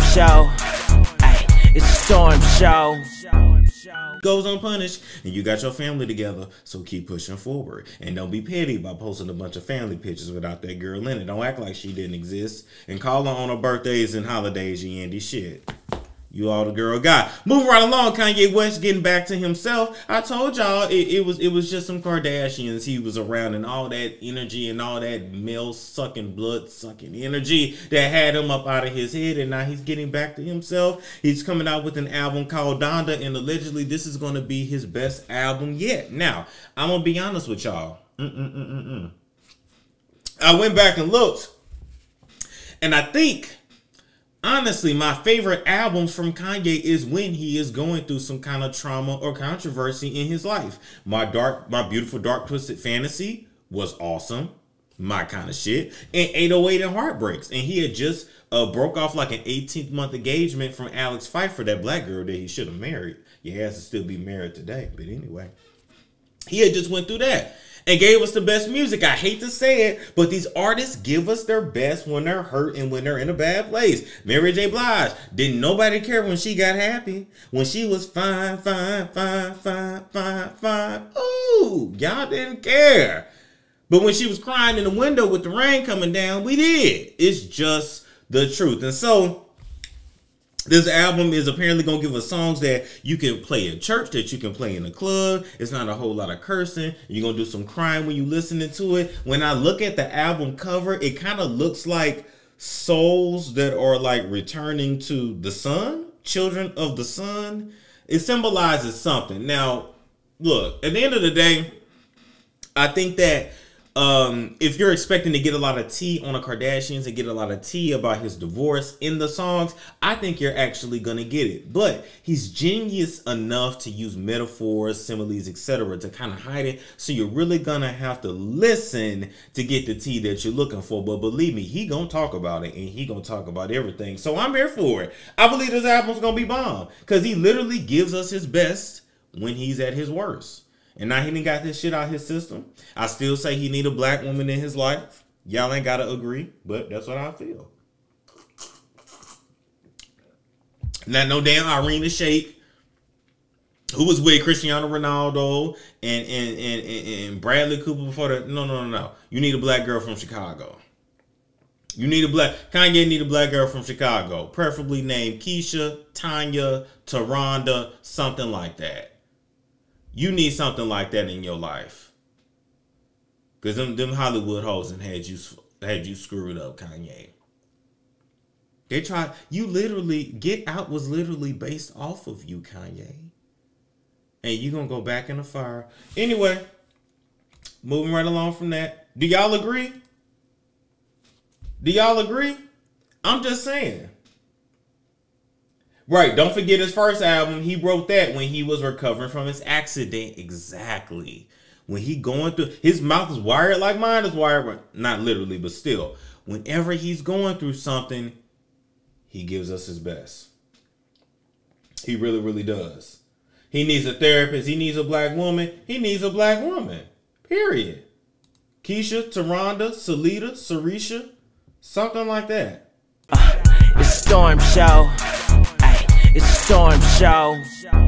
storm show. Ay, it's a storm show. Goes unpunished, and you got your family together, so keep pushing forward. And don't be petty by posting a bunch of family pictures without that girl in it. Don't act like she didn't exist. And call her on her birthdays and holidays, you Andy shit. You all the girl got. Moving right along, Kanye West getting back to himself. I told y'all it, it, was it was just some Kardashians he was around and all that energy and all that male sucking blood sucking energy that had him up out of his head and now he's getting back to himself. He's coming out with an album called Donda and allegedly this is going to be his best album yet. Now, I'm going to be honest with y'all. Mm-mm-mm-mm. I went back and looked and I think honestly, my favorite albums from Kanye is when he is going through some kind of trauma or controversy in his life. My dark, my beautiful dark twisted fantasy was awesome, my kind of shit. And 808 and Heartbreaks, and he had just uh, broke off like an 18th month engagement from Alex Phifer, that black girl that he should have married. He has to still be married today, but anyway, he had just went through that and gave us the best music. I hate to say it, but these artists give us their best when they're hurt and when they're in a bad place. Mary J. Blige, didn't nobody care when she got happy? When she was fine, fine, fine, fine, fine, fine. Ooh, y'all didn't care. But when she was crying in the window with the rain coming down, we did. It's just the truth. And so this album is apparently gonna give us songs that you can play in church, that you can play in a club. It's not a whole lot of cursing. You're gonna do some crying when you listening to it. When I look at the album cover, it kind of looks like souls that are like returning to the sun, children of the sun. It symbolizes something. Now, look, at the end of the day, I think that um, if you're expecting to get a lot of tea on the Kardashians and get a lot of tea about his divorce in the songs, I think you're actually gonna get it. But he's genius enough to use metaphors, similes, etc., to kind of hide it. So you're really gonna have to listen to get the tea that you're looking for. But believe me, he gonna talk about it and he gonna talk about everything. So I'm here for it. I believe this album's gonna be bomb because he literally gives us his best when he's at his worst. And now he didn't got this shit out of his system. I still say he need a black woman in his life. Y'all ain't gotta agree, but that's what I feel. Not no damn Irina Shayk, who was with Cristiano Ronaldo and and, and and Bradley Cooper before that. No, no, no, no. You need a black girl from Chicago. You need a black Kanye need a black girl from Chicago, preferably named Keisha, Tanya, Taronda, something like that. You need something like that in your life. Cause them them Hollywood hoes and had you had you screwed up, Kanye. They tried you literally Get Out was literally based off of you, Kanye. And you gonna go back in the fire. Anyway, moving right along from that. Do y'all agree? Do y'all agree? I'm just saying. Right. Don't forget his first album. He wrote that when he was recovering from his accident. Exactly. When he going through his mouth is wired like mine is wired, not literally, but still. Whenever he's going through something, he gives us his best. He really, really does. He needs a therapist. He needs a black woman. He needs a black woman. Period. Keisha, Taronda, Salida, Sarisha, something like that. Uh, it's Storm Show. It's storm show.